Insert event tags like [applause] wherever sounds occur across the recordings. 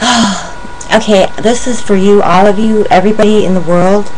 [gasps] okay, this is for you, all of you, everybody in the world.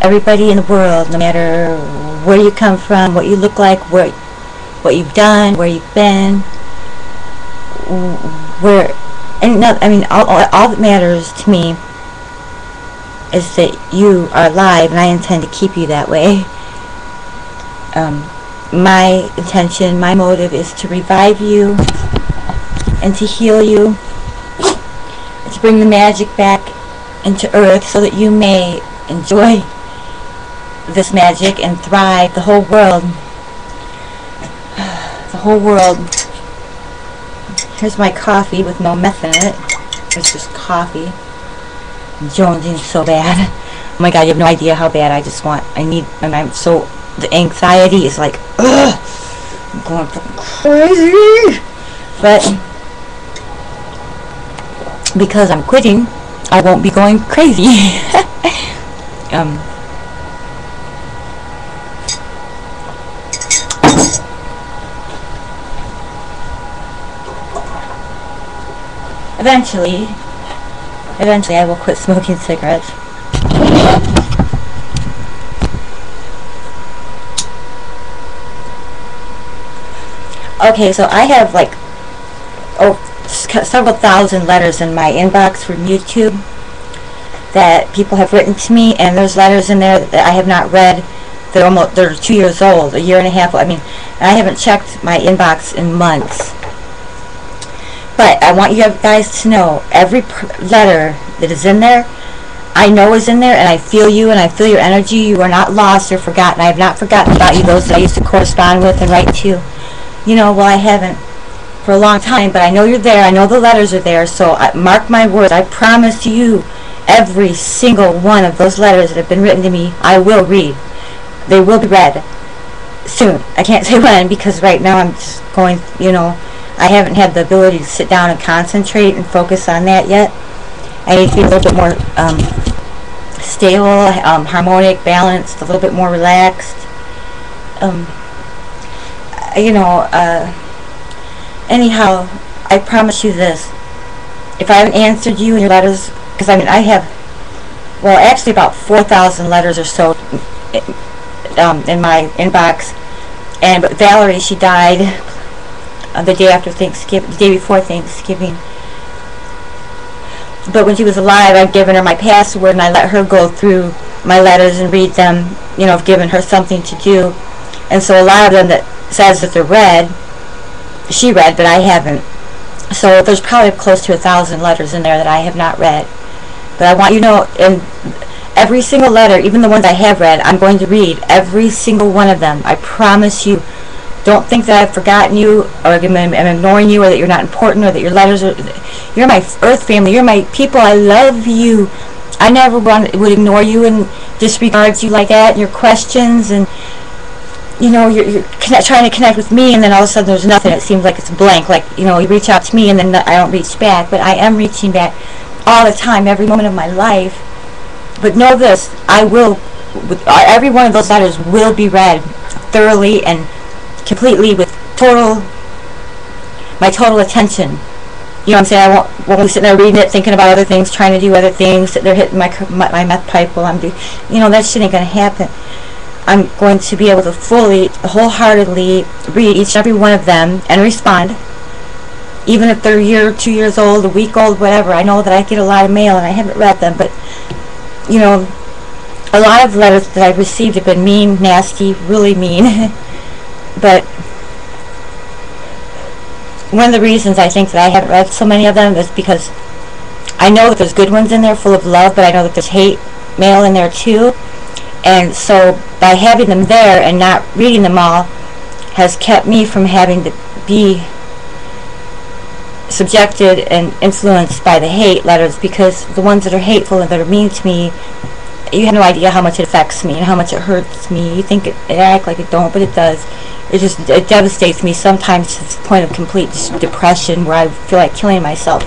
Everybody in the world, no matter where you come from, what you look like, where, what you've done, where you've been, where, and no, I mean, all, all, all that matters to me is that you are alive, and I intend to keep you that way. [laughs] Um, my intention, my motive is to revive you and to heal you, to bring the magic back into earth so that you may enjoy this magic and thrive. The whole world, [sighs] the whole world. Here's my coffee with no meth in it. It's just coffee. I'm jonesing so bad. Oh my god, you have no idea how bad I just want. I need, and I'm so, the anxiety is like, ugh, I'm going crazy. But, because I'm quitting, I won't be going crazy. [laughs] um, eventually, eventually I will quit smoking cigarettes. Okay, so I have like oh several thousand letters in my inbox from YouTube that people have written to me, and there's letters in there that I have not read. They're almost they're two years old, a year and a half. I mean, I haven't checked my inbox in months. But I want you guys to know every letter that is in there, I know is in there, and I feel you, and I feel your energy. You are not lost or forgotten. I have not forgotten about you. Those that I used to correspond with and write to. You know, well, I haven't for a long time, but I know you're there. I know the letters are there. So I, mark my words. I promise you, every single one of those letters that have been written to me, I will read. They will be read soon. I can't [laughs] say when because right now I'm just going, you know, I haven't had the ability to sit down and concentrate and focus on that yet. I need to be a little bit more um, stable, um, harmonic, balanced, a little bit more relaxed. Um, you know, uh, anyhow, I promise you this. If I haven't answered you in your letters, because I mean, I have, well, actually about 4,000 letters or so um, in my inbox. And Valerie, she died the day after Thanksgiving, the day before Thanksgiving. But when she was alive, I've given her my password and I let her go through my letters and read them. You know, I've given her something to do. And so a lot of them that says that they're read, she read, but I haven't. So there's probably close to a thousand letters in there that I have not read. But I want you to know, in every single letter, even the ones I have read, I'm going to read every single one of them. I promise you. Don't think that I've forgotten you or I'm ignoring you or that you're not important or that your letters are... You're my earth family. You're my people. I love you. I never want, would ignore you and disregard you like that and your questions and you know, you're, you're trying to connect with me, and then all of a sudden there's nothing. It seems like it's blank. Like, you know, you reach out to me, and then I don't reach back. But I am reaching back all the time, every moment of my life. But know this, I will, every one of those letters will be read thoroughly and completely with total, my total attention. You know what I'm saying? I won't, won't be sitting there reading it, thinking about other things, trying to do other things, sitting there hitting my, my, my meth pipe while I'm doing, you know, that shit ain't going to happen. I'm going to be able to fully, wholeheartedly read each and every one of them and respond. Even if they're a year, two years old, a week old, whatever. I know that I get a lot of mail and I haven't read them, but, you know, a lot of letters that I've received have been mean, nasty, really mean. [laughs] but one of the reasons I think that I haven't read so many of them is because I know that there's good ones in there full of love, but I know that there's hate mail in there too. And so by having them there and not reading them all has kept me from having to be subjected and influenced by the hate letters because the ones that are hateful and that are mean to me you have no idea how much it affects me and how much it hurts me. You think it, it act like it don't, but it does. It just it devastates me sometimes to the point of complete depression where I feel like killing myself.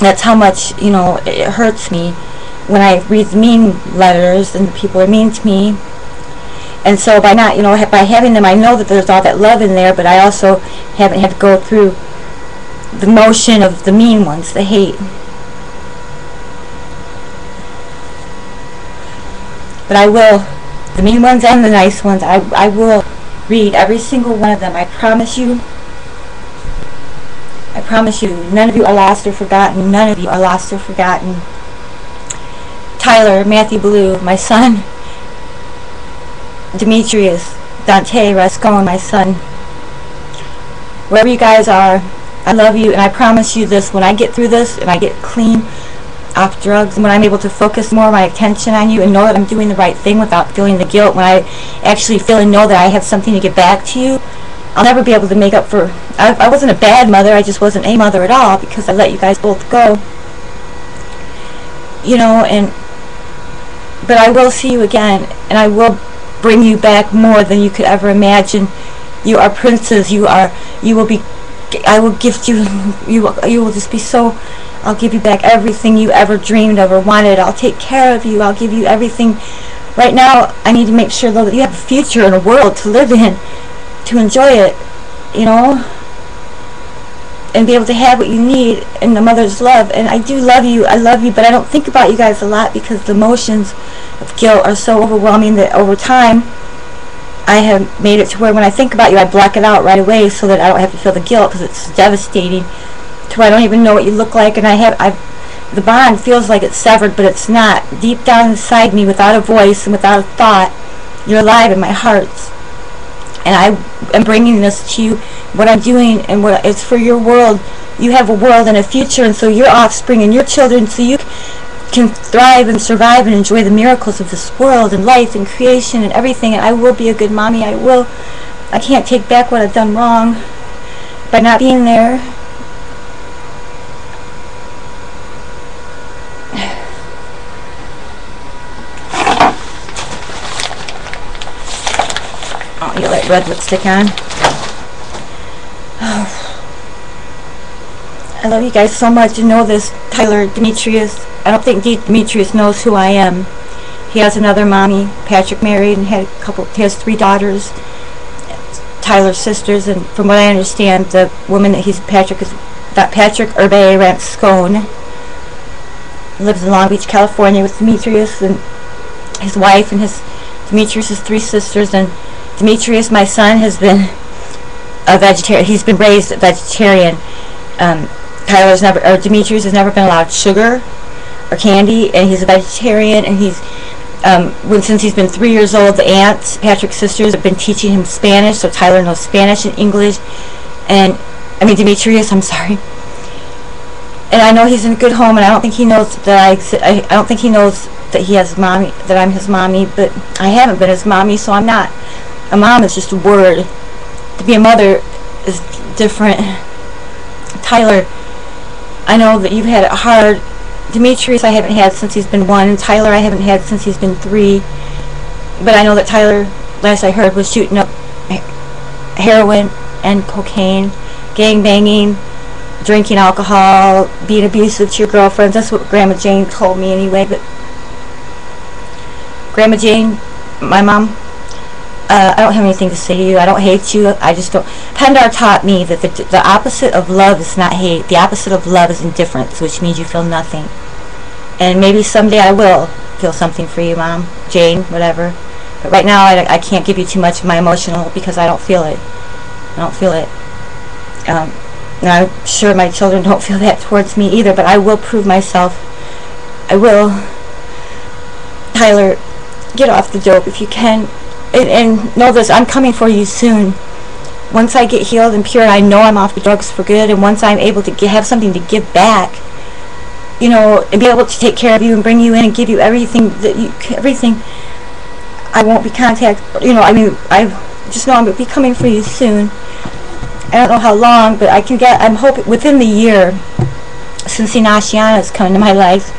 That's how much you know it hurts me when I read mean letters and the people are mean to me. And so by not, you know, by having them, I know that there's all that love in there, but I also haven't had to go through the motion of the mean ones, the hate. But I will, the mean ones and the nice ones, I, I will read every single one of them. I promise you. I promise you, none of you are lost or forgotten. None of you are lost or forgotten. Tyler, Matthew Blue, my son, Demetrius, Dante, Rascone, my son. Wherever you guys are, I love you, and I promise you this, when I get through this and I get clean off drugs, and when I'm able to focus more of my attention on you and know that I'm doing the right thing without feeling the guilt, when I actually feel and know that I have something to get back to you, I'll never be able to make up for... I, I wasn't a bad mother, I just wasn't a mother at all because I let you guys both go. You know, and... But I will see you again, and I will bring you back more than you could ever imagine. You are princes. You are. You will be. I will gift you. You. You will just be so. I'll give you back everything you ever dreamed of or wanted. I'll take care of you. I'll give you everything. Right now, I need to make sure though that you have a future and a world to live in, to enjoy it. You know and be able to have what you need in the mother's love. And I do love you. I love you, but I don't think about you guys a lot because the emotions of guilt are so overwhelming that over time I have made it to where when I think about you, I block it out right away so that I don't have to feel the guilt because it's devastating to where I don't even know what you look like. And I have, I've, the bond feels like it's severed, but it's not. Deep down inside me, without a voice and without a thought, you're alive in my heart and I am bringing this to you. What I'm doing and what it's for your world. You have a world and a future, and so your offspring and your children, so you can thrive and survive and enjoy the miracles of this world and life and creation and everything. And I will be a good mommy. I will. I can't take back what I've done wrong by not being there. Let red lipstick on. Oh. I love you guys so much You know this, Tyler Demetrius. I don't think Demetrius knows who I am. He has another mommy. Patrick married and had a couple. He has three daughters. Tyler's sisters, and from what I understand, the woman that he's Patrick is that Patrick Herbe Ranscone lives in Long Beach, California, with Demetrius and his wife and his Demetrius' three sisters and Demetrius, my son, has been a vegetarian. He's been raised a vegetarian. Um, Tyler's never, or Demetrius has never been allowed sugar or candy, and he's a vegetarian. And he's, um, when since he's been three years old, the aunts, Patrick's sisters, have been teaching him Spanish. So Tyler knows Spanish and English, and I mean Demetrius. I'm sorry. And I know he's in a good home, and I don't think he knows that I. I, I don't think he knows that he has mommy, that I'm his mommy. But I haven't been his mommy, so I'm not. A mom is just a word. To be a mother is different. Tyler, I know that you've had it hard. Demetrius I haven't had since he's been one. Tyler I haven't had since he's been three. But I know that Tyler, last I heard, was shooting up heroin and cocaine, gang banging, drinking alcohol, being abusive to your girlfriends. That's what Grandma Jane told me anyway. But Grandma Jane, my mom, uh, I don't have anything to say to you. I don't hate you. I just don't. Pindar taught me that the, the opposite of love is not hate. The opposite of love is indifference, which means you feel nothing. And maybe someday I will feel something for you, Mom, Jane, whatever. But right now I, I can't give you too much of my emotional because I don't feel it. I don't feel it. Um, I'm sure my children don't feel that towards me either, but I will prove myself. I will. Tyler, get off the dope if you can and, and know this, I'm coming for you soon. Once I get healed and pure, I know I'm off the drugs for good, and once I'm able to have something to give back, you know, and be able to take care of you and bring you in and give you everything that you, everything, I won't be contact, you know, I mean, I just know I'm going to be coming for you soon. I don't know how long, but I can get, I'm hoping within the year, since Inashiana has come into my life,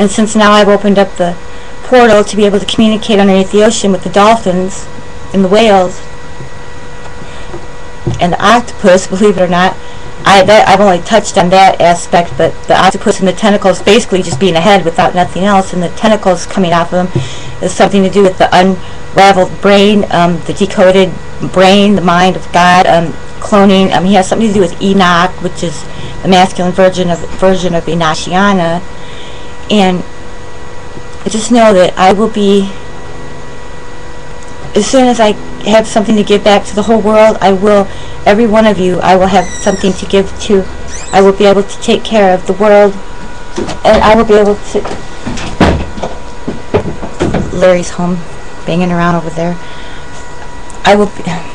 and since now I've opened up the portal to be able to communicate underneath the ocean with the dolphins and the whales and the octopus, [laughs] believe it or not. I, that, I've only touched on that aspect, but the octopus and the tentacles basically just being a head without nothing else, and the tentacles coming off of them is something to do with the unraveled brain, um, the decoded brain, the mind of God, um, cloning. Um, he has something to do with Enoch, which is the masculine version of version of Inashiana, and just know that I will be as soon as I have something to give back to the whole world, I will, every one of you, I will have something to give to. I will be able to take care of the world, and I will be able to. Larry's home, banging around over there. I will. Be,